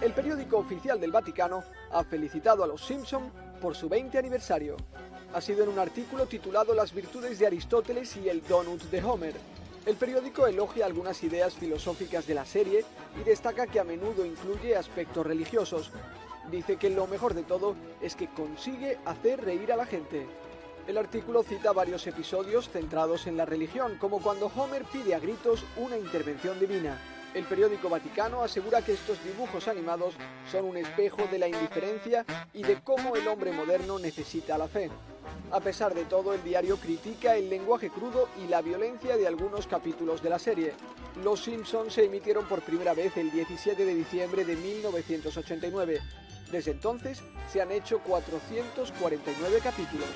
El periódico oficial del Vaticano ha felicitado a los Simpson por su 20 aniversario. Ha sido en un artículo titulado Las virtudes de Aristóteles y el donut de Homer. El periódico elogia algunas ideas filosóficas de la serie y destaca que a menudo incluye aspectos religiosos. Dice que lo mejor de todo es que consigue hacer reír a la gente. El artículo cita varios episodios centrados en la religión, como cuando Homer pide a gritos una intervención divina. El periódico Vaticano asegura que estos dibujos animados son un espejo de la indiferencia y de cómo el hombre moderno necesita la fe. A pesar de todo, el diario critica el lenguaje crudo y la violencia de algunos capítulos de la serie. Los Simpsons se emitieron por primera vez el 17 de diciembre de 1989. Desde entonces se han hecho 449 capítulos.